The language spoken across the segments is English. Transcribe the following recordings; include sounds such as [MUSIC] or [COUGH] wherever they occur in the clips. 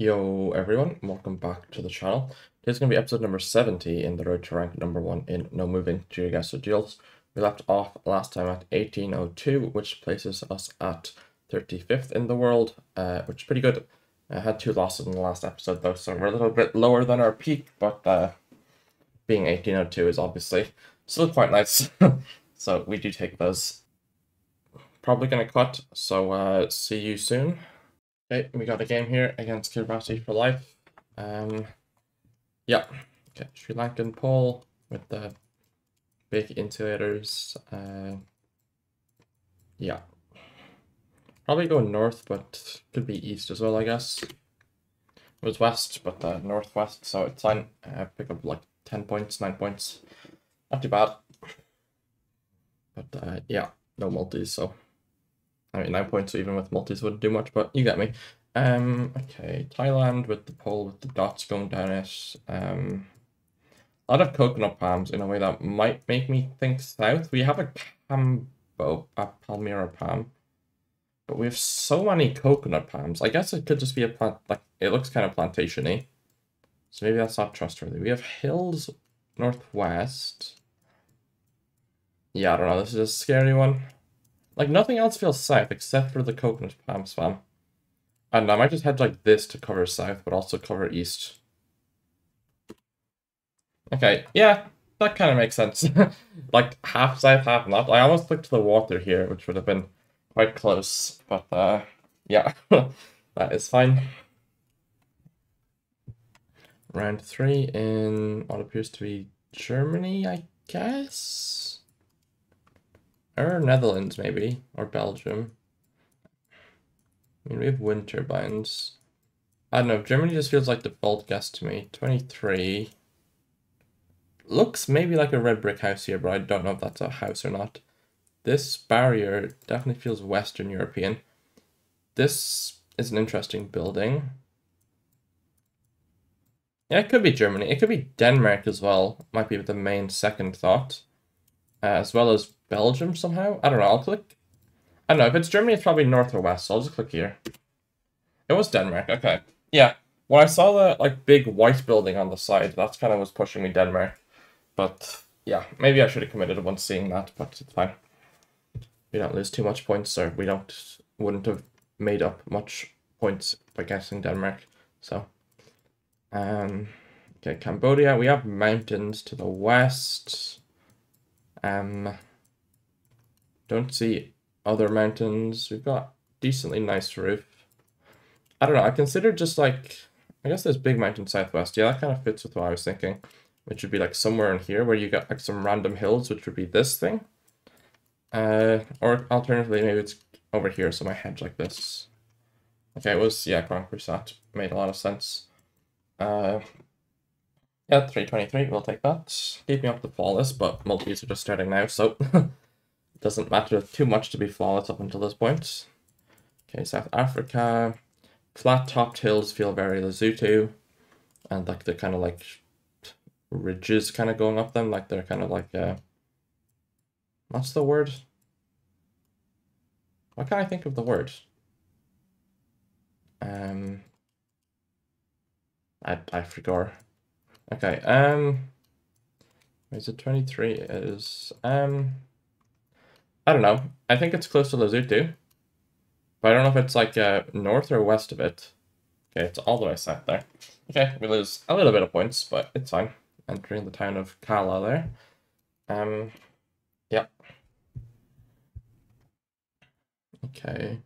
Yo everyone, welcome back to the channel. Today's going to be episode number 70 in the road to rank number 1 in No Moving Geoguessr Duels. We left off last time at 1802, which places us at 35th in the world, uh, which is pretty good. I had two losses in the last episode though, so we're a little bit lower than our peak, but uh, being 1802 is obviously still quite nice. [LAUGHS] so we do take those. Probably going to cut, so uh, see you soon. Okay, we got a game here against Kiribati for life. Um, yeah, okay, Sri Lankan pole with the big insulators. Uh, yeah, probably go north, but could be east as well, I guess. It was west, but uh, northwest, so it's fine. Uh, pick up like 10 points, 9 points. Not too bad. But uh, yeah, no multis, so I mean, nine points even with multis wouldn't do much, but you get me. Um, okay, Thailand with the pole with the dots going down it. Um, a lot of coconut palms in a way that might make me think south. We have a Cambo, a Palmyra palm, but we have so many coconut palms. I guess it could just be a plant, like, it looks kind of plantation-y. So maybe that's not trustworthy. We have hills northwest. Yeah, I don't know. This is a scary one. Like, nothing else feels south except for the coconut palm spam. And I might just head like this to cover south, but also cover east. Okay, yeah, that kind of makes sense. [LAUGHS] like, half south, half not. I almost clicked to the water here, which would have been quite close. But, uh, yeah, [LAUGHS] that is fine. Round three in what appears to be Germany, I guess? Or Netherlands, maybe. Or Belgium. I mean, we have wind turbines. I don't know. Germany just feels like the default guess to me. 23. Looks maybe like a red brick house here, but I don't know if that's a house or not. This barrier definitely feels Western European. This is an interesting building. Yeah, it could be Germany. It could be Denmark as well. Might be the main second thought. Uh, as well as Belgium somehow? I don't know, I'll click... I don't know, if it's Germany, it's probably north or west, so I'll just click here. It was Denmark, okay. Yeah, when I saw the, like, big white building on the side, that's kind of was pushing me Denmark. But, yeah, maybe I should have committed once seeing that, but it's fine. We don't lose too much points, or we don't, wouldn't have made up much points by guessing Denmark, so... Um, okay, Cambodia, we have mountains to the west. Um, don't see other mountains. We've got decently nice roof. I don't know. I consider just like, I guess there's big mountain southwest. Yeah, that kind of fits with what I was thinking. Which would be like somewhere in here where you got like some random hills, which would be this thing. Uh, or alternatively, maybe it's over here, so my head's like this. Okay, it was, yeah, Grand Crusat. Made a lot of sense. Uh, yeah, 323, we'll take that. Keeping up the flawless, but multis are just starting now, so [LAUGHS] doesn't matter too much to be flawless up until this point. Okay, South Africa. Flat-topped hills feel very Lesotho. And like the kind of like ridges kind of going up them, like they're kind of like, uh, what's the word? What can I think of the word? Um, I, I forgot. Okay, um, is it 23? It is, um, I don't know. I think it's close to Lesotho. But I don't know if it's like uh, north or west of it. Okay, it's all the way south there. Okay, we lose a little bit of points, but it's fine. Entering the town of Kala there. Um, yeah. Okay.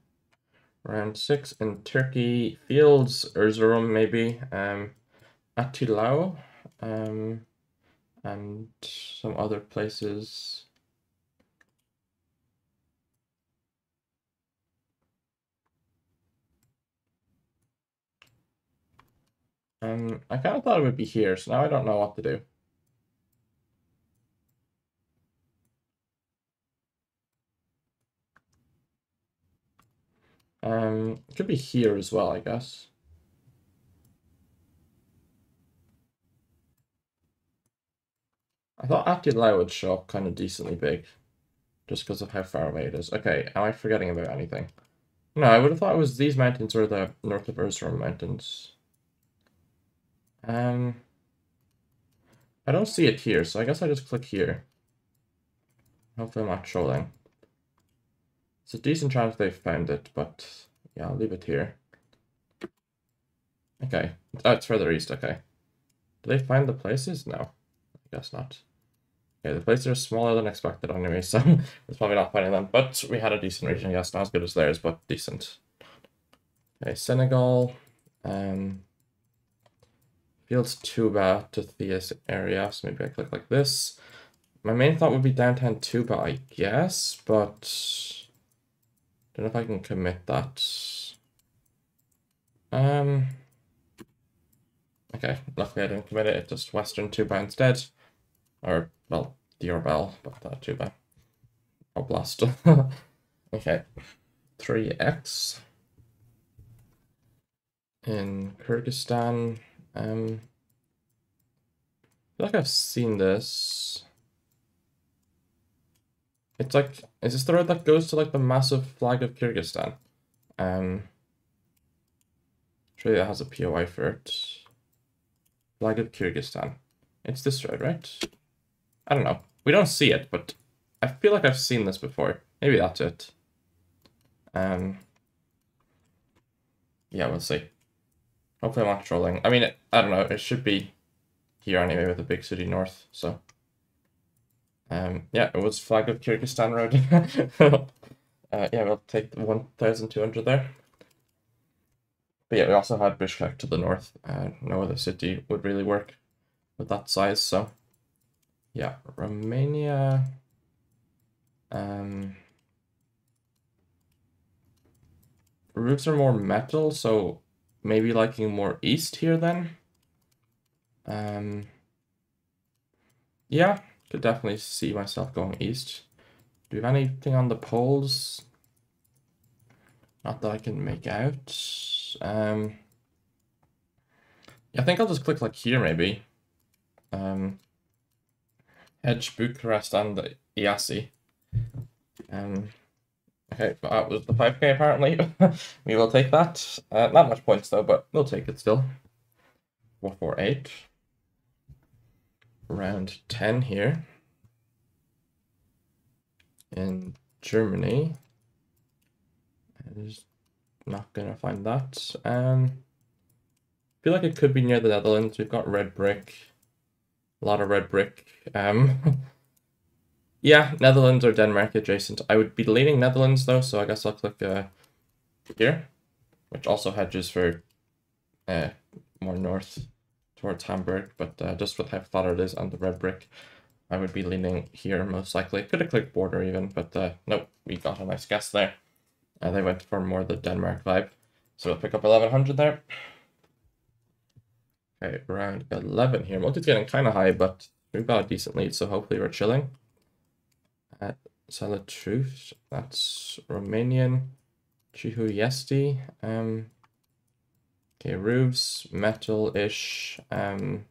Round six in Turkey. Fields, Erzurum maybe. Um, Atulao. Um, and some other places. Um, I kind of thought it would be here, so now I don't know what to do. Um, it could be here as well, I guess. I thought Atulao would show up kind of decently big, just because of how far away it is. Okay, am I forgetting about anything? No, I would have thought it was these mountains or the north of Erzurum mountains. Um, I don't see it here, so I guess I just click here. Hopefully I'm not trolling. It's a decent chance they found it, but yeah, I'll leave it here. Okay. Oh, it's further east, okay. Do they find the places? No. I guess not. Okay, the places are smaller than expected anyway, [LAUGHS] so it's probably not finding them. But we had a decent region, yes, not as good as theirs, but decent. Okay, Senegal. Um, feels too bad to Theus area, so maybe I click like this. My main thought would be downtown Touba, I guess, but don't know if I can commit that. Um, okay, luckily I didn't commit it, it's just Western Touba instead. Or, well, Diourbel, but uh, Touba. Oblast. [LAUGHS] okay, 3x. In Kyrgyzstan, um, I feel like I've seen this. It's like, is this the road that goes to like the massive flag of Kyrgyzstan? Um, sure that has a POI for it. Flag of Kyrgyzstan. It's this road, right? I don't know. We don't see it, but I feel like I've seen this before. Maybe that's it. Um, yeah, we'll see. Hopefully I'm not trolling. I mean, I don't know. It should be here anyway with the big city north, so... Um, yeah, it was flag of Kyrgyzstan road. [LAUGHS] uh, yeah, we'll take 1,200 there. But yeah, we also had Bishkek to the north. Uh, no other city would really work with that size, so... Yeah, Romania... Um, roofs are more metal, so maybe liking more east here then. Um, yeah, could definitely see myself going east. Do we have anything on the poles? Not that I can make out. Um, yeah, I think I'll just click like here maybe. Um, Edge, Bucharest, and Iasi. Um, okay, that was the 5k apparently. [LAUGHS] we will take that. Uh, not much points though, but we'll take it still. 448 round 10 here in Germany. I'm just not gonna find that. Um, feel like it could be near the Netherlands. We've got red brick, a lot of red brick. Um, [LAUGHS] yeah, Netherlands or Denmark adjacent. I would be leaning Netherlands though, so I guess I'll click uh, here, which also hedges for uh, more north towards Hamburg, but uh, just with how flat it is on the red brick, I would be leaning here most likely. Could have clicked border even, but uh, nope, we got a nice guess there. Uh, they went for more the Denmark vibe. So we'll pick up 1100 there. Okay, round 11 here. Multi's getting kind of high, but we've got a decent lead, so hopefully we're chilling. Uh, Solid Truth, that's Romanian. Chihu Yesti. Um, Okay, roofs, metal-ish. Um,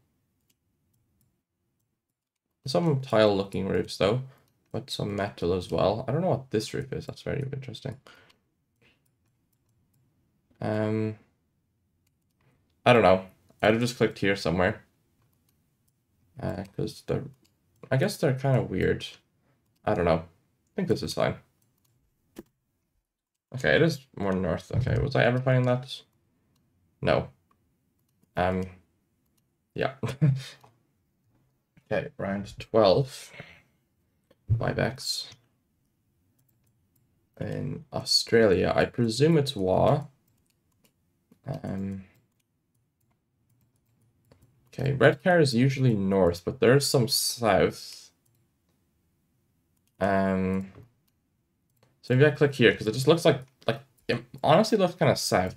some tile-looking roofs, though, but some metal as well. I don't know what this roof is. That's very interesting. Um, I don't know. I'd have just clicked here somewhere. Because uh, they're... I guess they're kind of weird. I don't know. I think this is fine. Okay, it is more north. Okay, was I ever finding that? No. Um, yeah. [LAUGHS] okay, round 12. Buybacks. In Australia, I presume it's war. Um, okay, red car is usually north, but there's some south. Um, so maybe I click here because it just looks like, like, it honestly looks kind of south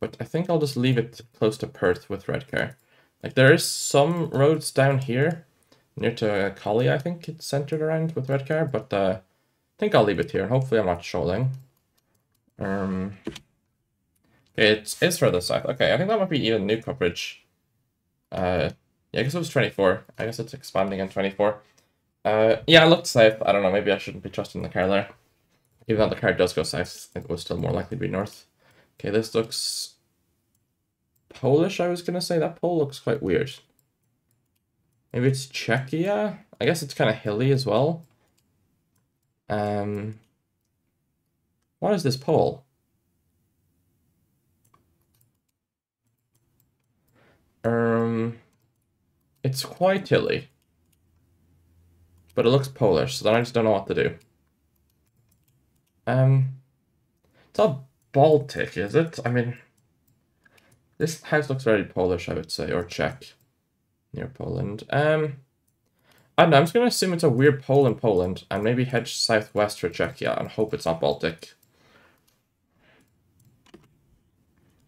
but I think I'll just leave it close to Perth with red car. Like there is some roads down here near to Collie, I think it's centered around with red car, but uh, I think I'll leave it here. Hopefully I'm not trolling. Um, okay, it's, it's further south. Okay, I think that might be even new coverage. Uh, yeah, I guess it was 24. I guess it's expanding in 24. Uh, yeah, I looked south. I don't know, maybe I shouldn't be trusting the car there. Even though the car does go south, it was still more likely to be north. Okay, this looks Polish, I was gonna say. That pole looks quite weird. Maybe it's Czechia? I guess it's kind of hilly as well. Um, what is this pole? Um, it's quite hilly. But it looks Polish, so then I just don't know what to do. Um, it's not Baltic, is it? I mean, this house looks very Polish, I would say, or Czech, near Poland. Um, I don't know, I'm just going to assume it's a weird pole in Poland, and maybe head southwest for Czechia, and hope it's not Baltic.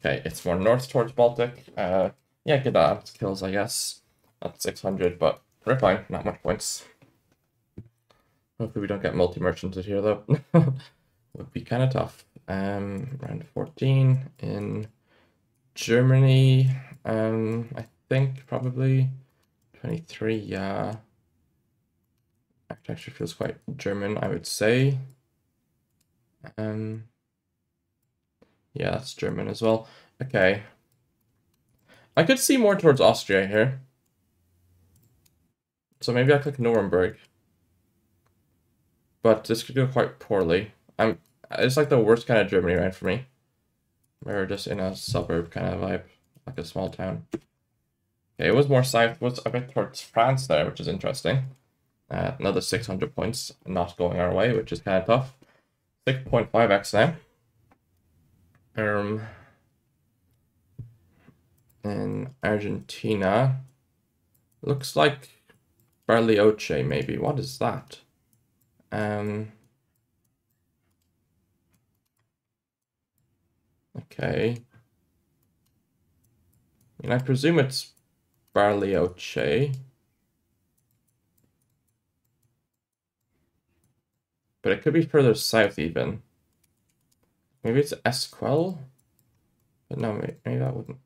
Okay, it's more north towards Baltic. Uh, yeah, get that kills, I guess. That's 600, but we're fine, not much points. Hopefully we don't get multi-merchanted here, though. [LAUGHS] Would be kind of tough. Um, round 14 in Germany, um, I think probably 23, yeah. Architecture feels quite German, I would say. Um, yeah, that's German as well. Okay. I could see more towards Austria here. So maybe I click Nuremberg. But this could go quite poorly. I'm it's like the worst kind of Germany right for me. We're just in a suburb kind of vibe, like a small town. Okay, it was more south, was a bit towards France there, which is interesting. Uh, another 600 points not going our way, which is kind of tough. 6.5x now. Um, in Argentina, looks like Bariloche maybe. What is that? Um, okay. And I presume it's Bariloche. But it could be further south even. Maybe it's Esquel? But no, maybe, maybe that wouldn't.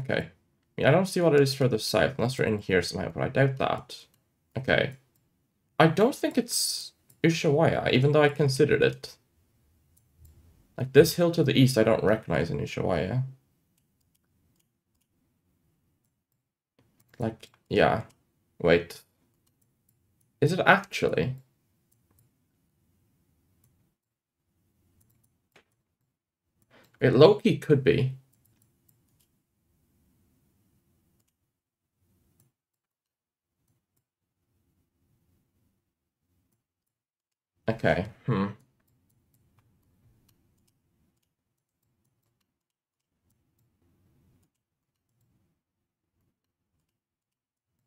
Okay. I mean, I don't see what it is further south, unless we're in here somehow, but I doubt that. Okay. I don't think it's Ushuaia, even though I considered it. Like, this hill to the east I don't recognize in Ushuaia. Like, yeah. Wait. Is it actually? It Loki could be. Okay, hmm.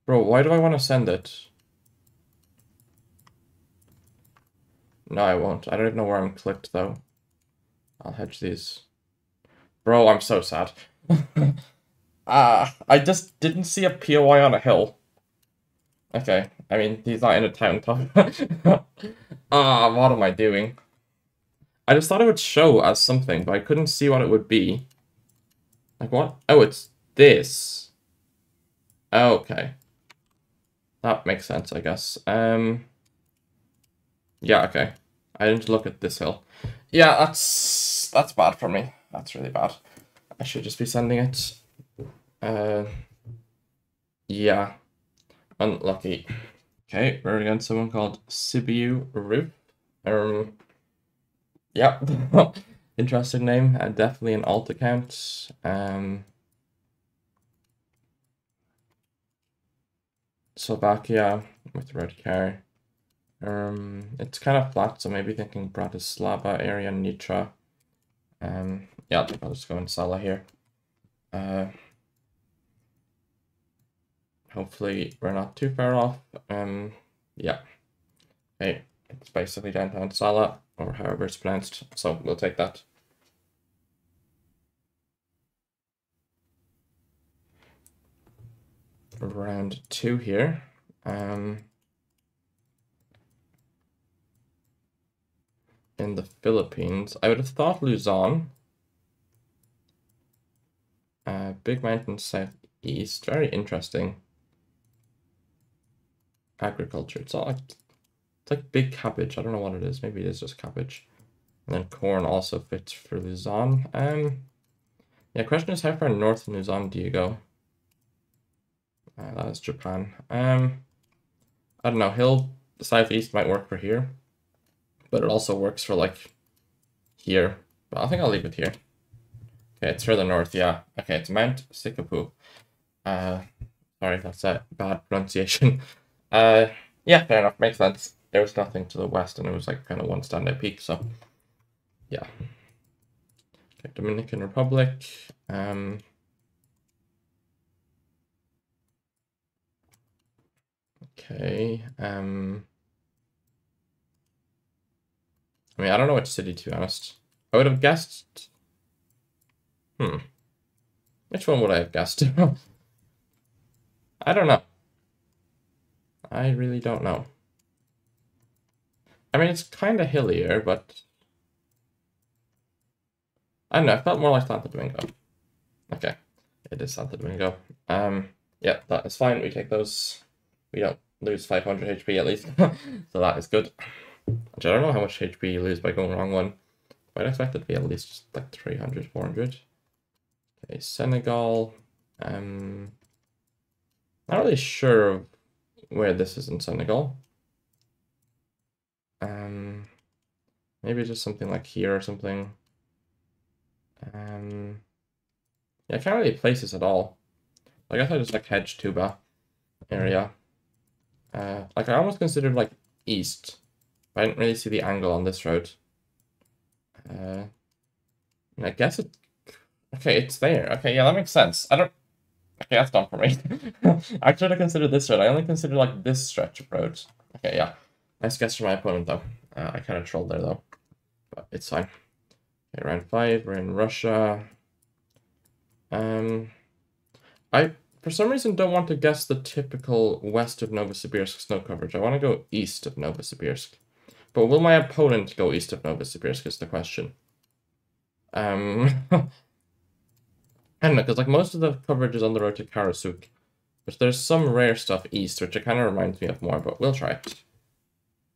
Bro, why do I want to send it? No, I won't. I don't even know where I'm clicked, though. I'll hedge these. Bro, I'm so sad. [LAUGHS] Ah, uh, I just didn't see a POI on a hill. Okay, I mean, he's not in a town top. [LAUGHS] Ah, what am I doing? I just thought it would show as something, but I couldn't see what it would be. Like what? Oh, it's this. Okay. That makes sense, I guess. Um. Yeah, okay. I didn't look at this hill. Yeah, that's that's bad for me. That's really bad. I should just be sending it. Uh. Yeah. Unlucky. Okay, we're against someone called Sibiu Roof. Um, yeah, [LAUGHS] interesting name, and definitely an alt account. Um, Slovakia with red car. Um, it's kind of flat, so maybe thinking Bratislava area, Nitra. Um, yeah, I'll just go in Sala here. Uh, hopefully we're not too far off. Um, yeah. Okay, it's basically downtown Sala, or however it's pronounced, so we'll take that. Round two here. Um, in the Philippines, I would have thought Luzon. Uh, big mountain southeast, very interesting agriculture. It's like it's like big cabbage. I don't know what it is. Maybe it is just cabbage. And then corn also fits for Luzon. Um, Yeah, question is how far north in Luzon do you go? Uh, that is Japan. Um, I don't know. Hill the southeast might work for here, but it also works for like here. But I think I'll leave it here. Okay, it's further north. Yeah. Okay, it's Mount Sicapoo. Uh, sorry, that's a bad pronunciation. [LAUGHS] Uh, yeah, fair enough. Makes sense. There was nothing to the west, and it was like kind of one standout peak. So, yeah. Okay, Dominican Republic. Um. Okay. Um. I mean, I don't know which city to be honest. I would have guessed. Hmm. Which one would I have guessed? [LAUGHS] I don't know. I really don't know. I mean, it's kind of hillier, but... I don't know, it felt more like Santo Domingo. Okay, it is Santo Domingo. Um, yeah, that is fine. We take those. We don't lose 500 HP at least, [LAUGHS] so that is good. Which I don't know how much HP you lose by going wrong one. I'd expect it to be at least like 300, 400. Okay, Senegal. Um, not really sure where this is in Senegal. Um, maybe just something like here or something. Um, yeah, I can't really place this at all. I guess I just like hedge Touba area. Uh, like I almost considered like east. I didn't really see the angle on this road. Uh, I guess it. Okay, it's there. Okay, yeah, that makes sense. I don't. Okay, that's done for me. [LAUGHS] I consider this road. I only consider like this stretch of road. Okay, yeah. Nice guess from my opponent though. Uh, I kind of trolled there though, but it's fine. Okay, round five. We're in Russia. Um, I for some reason don't want to guess the typical west of Novosibirsk snow coverage. I want to go east of Novosibirsk. But will my opponent go east of Novosibirsk is the question. Um, [LAUGHS] I don't know, because like most of the coverage is on the road to Karasuk. But there's some rare stuff east, which it kind of reminds me of more, but we'll try it.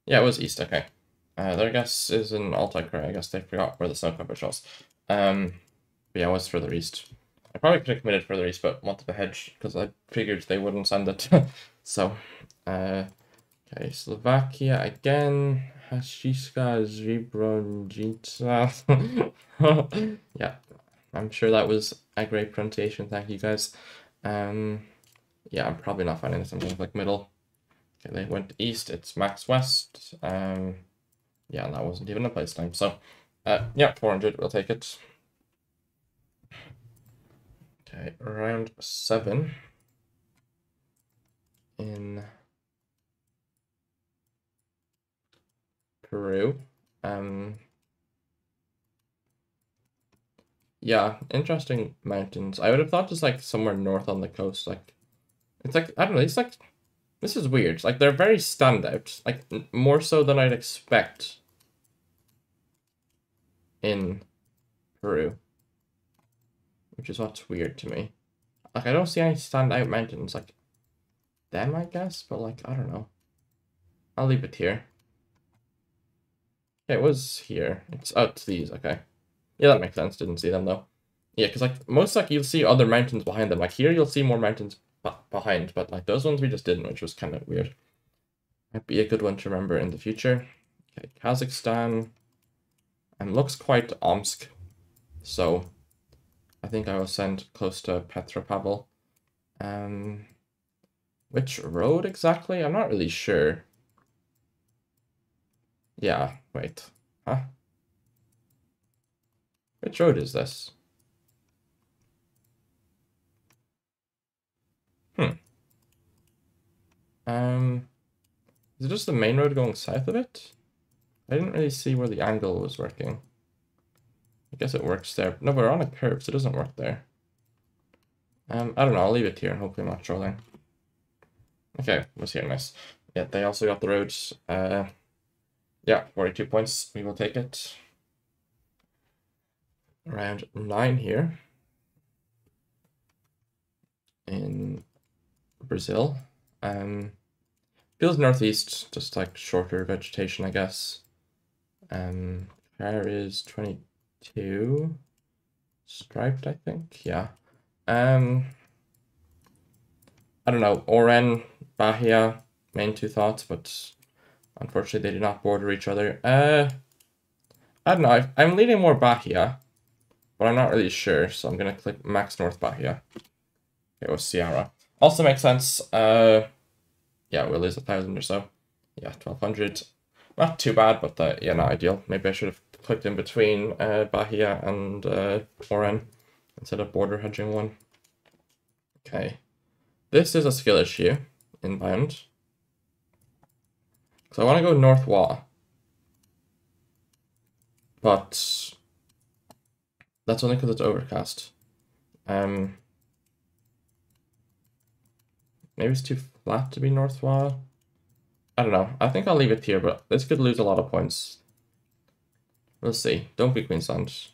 Yeah, it was east, okay. Uh, their guess is in Altai I guess they forgot where the snow coverage was. Um, but yeah, it was further east. I probably could have committed further east, but wanted to hedge, because I figured they wouldn't send it. [LAUGHS] so, uh, okay, Slovakia again. Hashiska Zibronjitsa. [LAUGHS] yeah, I'm sure that was a great pronunciation. Thank you guys. Um, yeah, I'm probably not finding something like middle. Okay, they went east. It's max west. Um, yeah, that wasn't even a place name. So, uh, yeah, 400. We'll take it. Okay, round seven in Peru. Um, yeah, interesting mountains. I would have thought just like somewhere north on the coast. Like, it's like I don't know. It's like this is weird. Like they're very standout. Like more so than I'd expect in Peru, which is what's weird to me. Like I don't see any standout mountains like them, I guess, but like I don't know. I'll leave it here. It was here. It's oh, it's these. Okay. Yeah, that makes sense. Didn't see them though. Yeah, because like most like you'll see other mountains behind them. Like here, you'll see more mountains behind, but like those ones we just didn't, which was kind of weird. Might be a good one to remember in the future. Okay, Kazakhstan. And looks quite Omsk, so I think I will send close to Petropavl. Um, which road exactly? I'm not really sure. Yeah, wait. Huh? Which road is this? Hmm. Um, is it just the main road going south of it? I didn't really see where the angle was working. I guess it works there. No, we're on a curve, so it doesn't work there. Um, I don't know. I'll leave it here and hopefully I'm not trolling. Okay, was here nice. Yeah, they also got the roads. Uh, yeah, 42 points. We will take it. Round 9 here. In Brazil. Um, feels northeast, just like shorter vegetation, I guess. Um, car is 22. striped, I think. Yeah. Um, I don't know. Oran, Bahia, main two thoughts, but unfortunately they do not border each other. Uh, I don't know. I'm leaning more Bahia, but I'm not really sure, so I'm gonna click Max North Bahia. Okay, with Ceará. Also makes sense. Uh, yeah, we'll lose a thousand or so. Yeah, twelve hundred. Not too bad, but uh, yeah, not ideal. Maybe I should have clicked in between uh, Bahia and uh, Oran instead of border hedging one. Okay. This is a skill issue inbound. So I want to go North Wa. But that's only because it's overcast. Um, maybe it's too flat to be North Wa. I don't know. I think I'll leave it here, but this could lose a lot of points. We'll see. Don't be Queensland.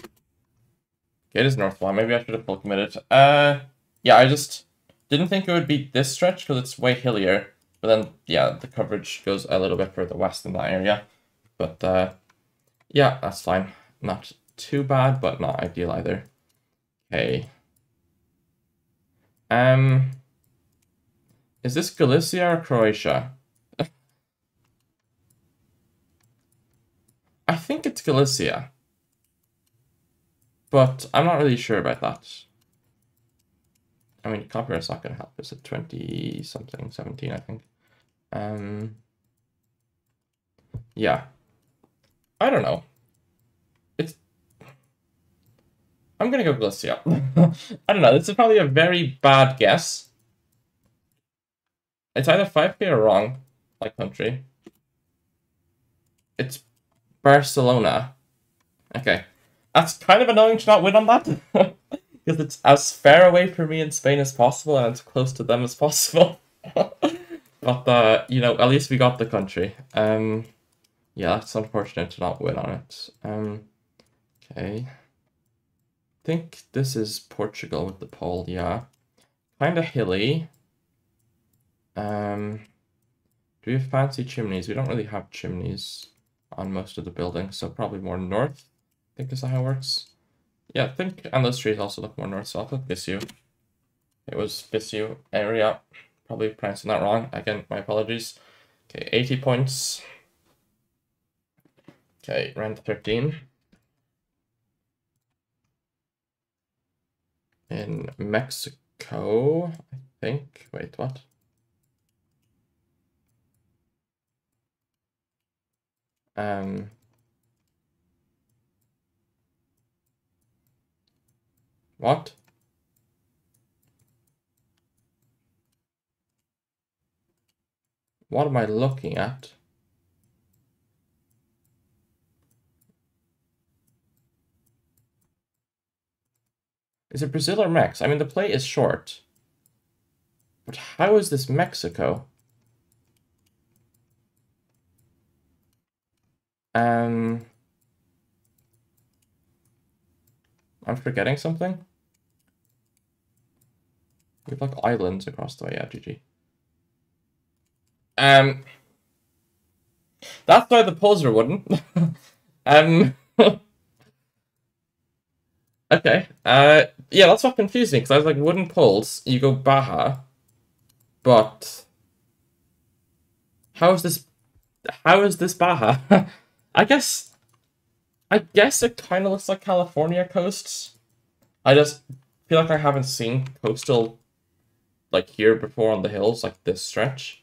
Okay, it is North Wa. Maybe I should have full committed. Uh, yeah, I just didn't think it would be this stretch because it's way hillier. But then, yeah, the coverage goes a little bit further west in that area. But, uh, yeah, that's fine. Not too bad, but not ideal either. Okay. Um, is this Galicia or Croatia? [LAUGHS] I think it's Galicia. But I'm not really sure about that. I mean, copyright's not going to help. It's at 20 something, 17, I think. Um, yeah. I don't know. It's. I'm going to go Galicia. [LAUGHS] I don't know. This is probably a very bad guess. It's either 5k or wrong, like country. It's Barcelona. Okay. That's kind of annoying to not win on that. [LAUGHS] because it's as far away from me in Spain as possible and as close to them as possible. [LAUGHS] but, uh, you know, at least we got the country. Um, yeah, that's unfortunate to not win on it. Um, okay. Think this is Portugal with the pole, yeah. Kind of hilly. Um, do we have fancy chimneys? We don't really have chimneys on most of the buildings, so probably more north. I think is how it works. Yeah, I think and those trees also look more north-south of Viseu. It was Viseu area. Probably pronouncing that wrong. Again, my apologies. Okay, 80 points. Okay, round 13. In Mexico, I think. Wait, what? Um, what? What am I looking at? Is it Brazil or Mex? I mean, the play is short. But how is this Mexico? Um, I'm forgetting something. We have like islands across the way. Yeah, GG. Um, that's why the poser wouldn't. [LAUGHS] um, [LAUGHS] okay. Uh, yeah, that's what confused me because I was like, wooden poles. You go Baja, but how is this? How is this Baja? [LAUGHS] I guess, I guess it kind of looks like California coasts. I just feel like I haven't seen coastal like here before on the hills, like this stretch.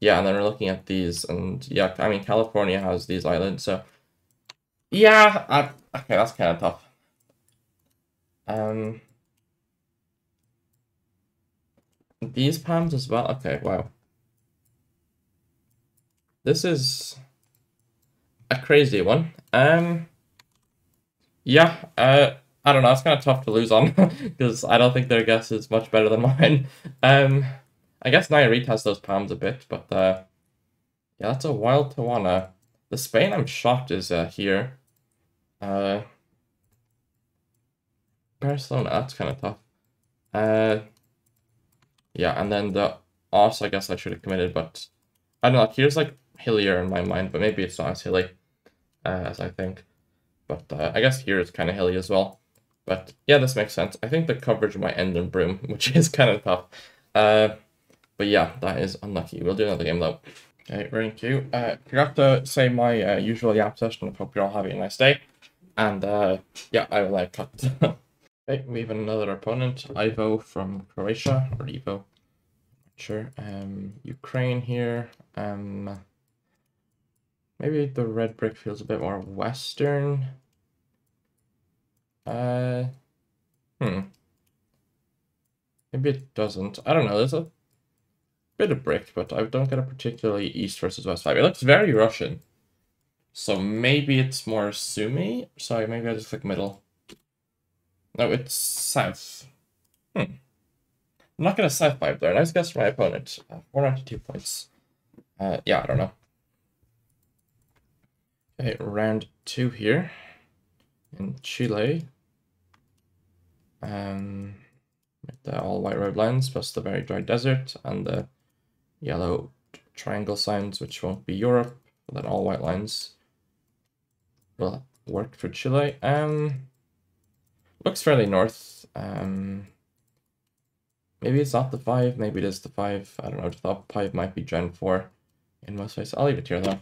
Yeah, and then we're looking at these, and yeah, I mean, California has these islands, so yeah, I, okay, that's kind of tough. Um, these palms as well. Okay, wow. This is a crazy one. Um, yeah, uh, I don't know. It's kind of tough to lose on [LAUGHS] because I don't think their guess is much better than [LAUGHS] mine. Um, I guess Nayarit has those palms a bit, but uh, yeah, that's a wild Tawana. The Spain I'm shocked is uh, here. Uh, Barcelona, that's kind of tough. Uh, yeah, and then the Os, I guess I should have committed, but I don't know. Here's like hillier in my mind, but maybe it's not as hilly uh, as I think. but uh, I guess here it's kind of hilly as well. But yeah, this makes sense. I think the coverage might end in Broome, [LAUGHS] which is kind of tough. Uh, but yeah, that is unlucky. We'll do another game though. Okay, running queue. Uh, forgot to say my uh, usual yap session. Hope you're all having a nice day. And uh, yeah, I will uh, cut. [LAUGHS] we have another opponent, Ivo from Croatia, or Ivo. Sure. Um, Ukraine here. Um, maybe the red brick feels a bit more western. Uh, hmm. Maybe it doesn't. I don't know. There's a bit of brick, but I don't get a particularly east versus west vibe. It looks very Russian. So maybe it's more Sumy. Sorry, maybe I just click middle. No, it's south. Hmm. I'm not gonna south vibe there. Nice guess my opponent. Uh, 492 points. Uh, yeah, I don't know. Okay, round two here in Chile. Um, the all white road lines plus the very dry desert and the yellow triangle signs, which won't be Europe, but then all white lines will work for Chile. Um, looks fairly north. Um, maybe it's not the 5, maybe it is the 5. I don't know, the top 5 might be Gen 4 in most places. I'll leave it here though.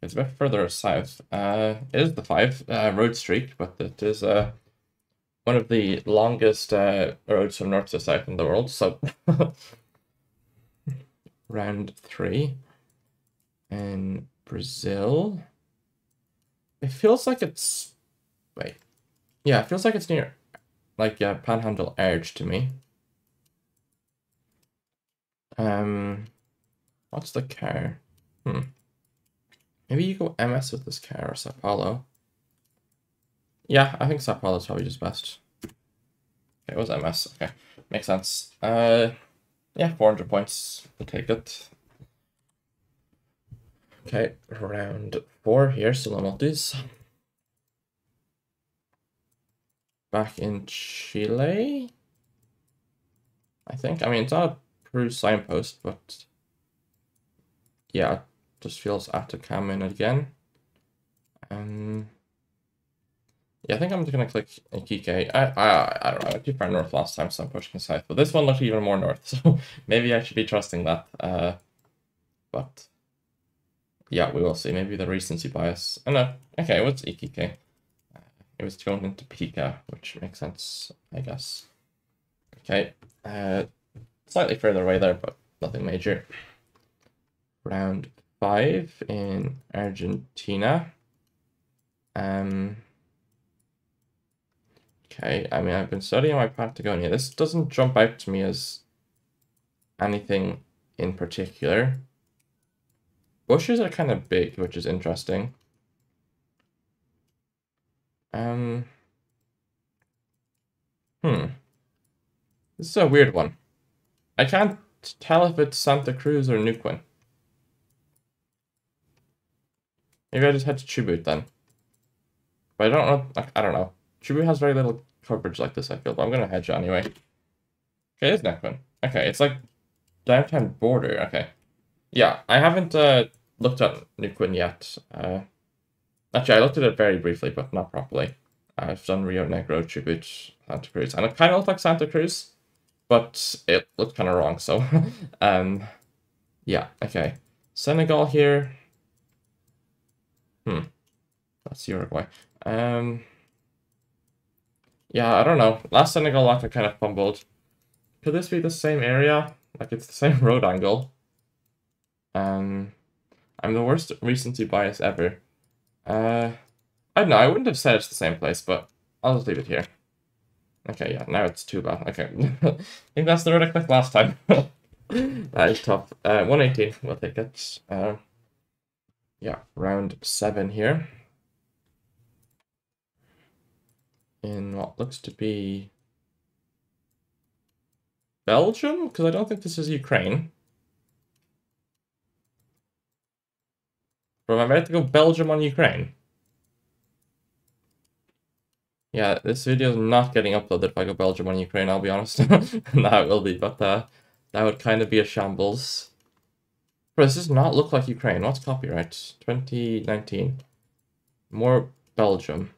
It's a bit further south. Uh, it is the 5 uh, road streak, but it is uh, one of the longest uh, roads from north to south in the world, so [LAUGHS] round three in Brazil. It feels like it's wait, yeah, it feels like it's near like yeah, Panhandle Edge to me. Um, what's the car? Hmm. Maybe you go MS with this car or Sao Paulo. Yeah, I think Sao Paulo is probably just best. Okay, it was MS. Okay, makes sense. Uh, yeah, 400 points. We'll take it. Okay, round four here, solo multis. Back in Chile. I think. I mean, it's not a Peru signpost, but yeah, just feels after come in again. Um, yeah, I think I'm just gonna click Iquique. I, I, I don't know, I too far north last time, so I'm pushing south. But this one looked even more north, [LAUGHS] so maybe I should be trusting that. Uh, but yeah, we will see. Maybe the recency bias. Oh no, okay, what's Iquique? It was thrown into Pica, which makes sense, I guess. Okay, uh, slightly further away there, but nothing major. Round five in Argentina. Um, Okay, I mean, I've been studying my Patagonia. This doesn't jump out to me as anything in particular. Bushes are kind of big, which is interesting. Um. Hmm. This is a weird one. I can't tell if it's Santa Cruz or Neuquén. Maybe I just had to Chubut then. But I don't know. I don't know. Chubut has very little coverage like this, I feel, but I'm going to hedge anyway. Okay, it's Neuquén. Okay, it's like downtown border. Okay. Yeah, I haven't uh, looked at Neuquén yet. Uh, actually, I looked at it very briefly, but not properly. I've done Rio Negro, Chubut Santa Cruz, and it kind of looked like Santa Cruz, but it looked kind of wrong, so... [LAUGHS] um, yeah, okay. Senegal here. Hmm. That's Uruguay. Um... Yeah, I don't know. Last Senegal lock I kind of fumbled. Could this be the same area? Like it's the same [LAUGHS] road angle. Um, I'm the worst recency bias ever. Uh, I don't know. I wouldn't have said it's the same place, but I'll just leave it here. Okay, yeah, now it's too bad. Okay, [LAUGHS] I think that's the road I clicked last time. [LAUGHS] that is tough. Uh, 118, we'll take it. Uh, yeah, round seven here. in what looks to be Belgium? Because I don't think this is Ukraine. But am about to go Belgium on Ukraine? Yeah, this video is not getting uploaded if I go Belgium on Ukraine, I'll be honest. [LAUGHS] no, it will be, but uh, that would kind of be a shambles. But this does not look like Ukraine. What's copyright? 2019. More Belgium.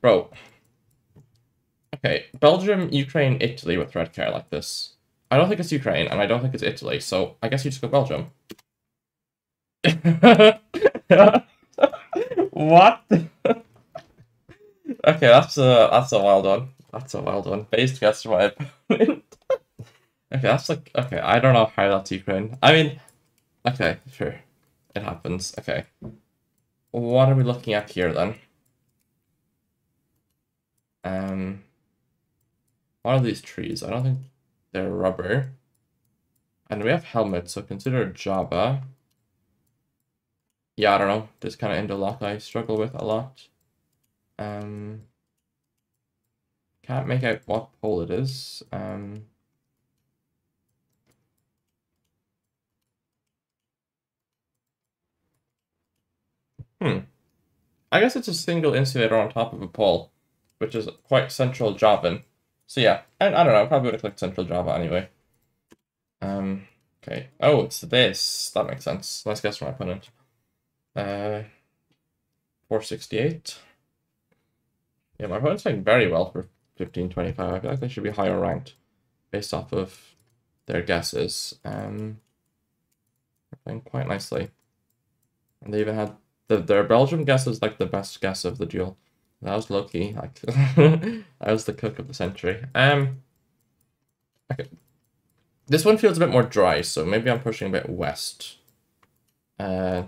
Bro. Okay, Belgium, Ukraine, Italy with red care like this. I don't think it's Ukraine, and I don't think it's Italy, so I guess you just go Belgium. [LAUGHS] [LAUGHS] what? okay, that's a that's a wild one. That's a wild one. Based guess my opponent. okay, that's like okay. I don't know how that's Ukraine. I mean, okay, sure, it happens. Okay, what are we looking at here then? Um, what are these trees? I don't think they're rubber. And we have helmets, so consider Java. Yeah, I don't know. This kind of interlock I struggle with a lot. Um, can't make out what pole it is. Um, hmm. I guess it's a single insulator on top of a pole, which is quite central Javan. So yeah, I, I don't know, I probably would have clicked Central Java anyway. Um, okay. Oh, it's this. That makes sense. Nice guess from my opponent. Uh, 468. Yeah, my opponent's playing very well for 1525. I feel like they should be higher ranked based off of their guesses. Um, they're playing quite nicely. And they even had the, their Belgium guess is like the best guess of the duel. That was Loki. Like [LAUGHS] that was the cook of the century. Um okay. This one feels a bit more dry, so maybe I'm pushing a bit west. Uh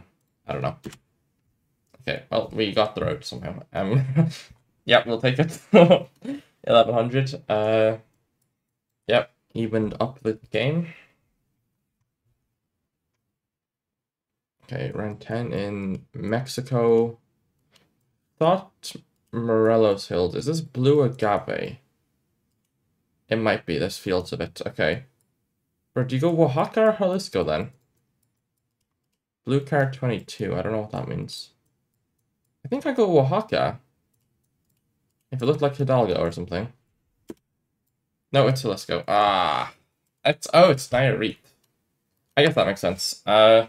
I don't know. Okay, well we got the road somehow. Um [LAUGHS] yeah, we'll take it. [LAUGHS] Eleven hundred. Uh Yep, evened up the game. Okay, round 10 in Mexico. Thought Morelos Hills. Is this blue agave? It might be. This feels a bit... Okay. Or do you go Oaxaca or Jalisco then? Blue card 22. I don't know what that means. I think I go Oaxaca. If it looked like Hidalgo or something. No, it's Jalisco. Ah. It's... Oh, it's Nayarit. I guess that makes sense. Uh...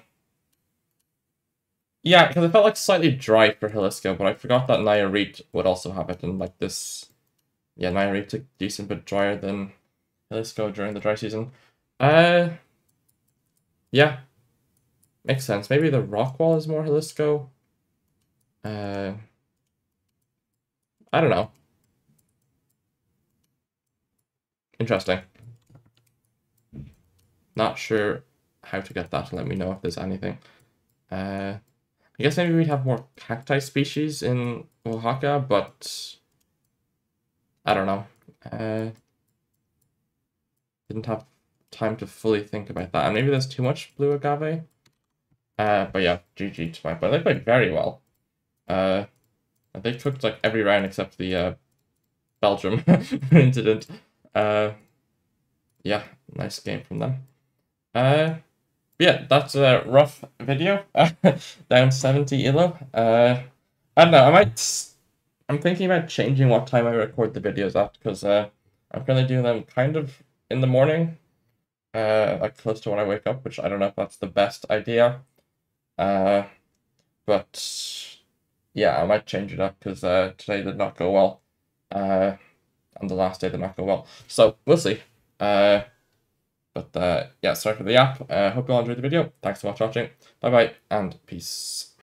Yeah, because it felt like slightly dry for Jalisco, but I forgot that Nayarit would also have it, and like this, yeah, Nayarit's a decent bit drier than Jalisco during the dry season. Uh, yeah, makes sense. Maybe the rock wall is more Jalisco. Uh, I don't know. Interesting. Not sure how to get that. Let me know if there's anything. Uh, I guess maybe we'd have more cacti species in Oaxaca, but I don't know. Uh, didn't have time to fully think about that. And maybe there's too much blue agave. Uh, but yeah, GG to but they played very well. Uh, they cooked like every round except the uh, Belgium [LAUGHS] incident. Uh, yeah, nice game from them. Uh, yeah, that's a rough video. [LAUGHS] Down 70 elo. Uh, I don't know, I might... I'm thinking about changing what time I record the videos at, because uh, I'm going to do them kind of in the morning, uh, like close to when I wake up, which I don't know if that's the best idea. Uh, but yeah, I might change it up, because uh, today did not go well. Uh, and the last day did not go well. So, we'll see. Uh, but uh, yeah, sorry for the app. Uh, hope you all enjoyed the video. Thanks so much for watching. Bye bye and peace.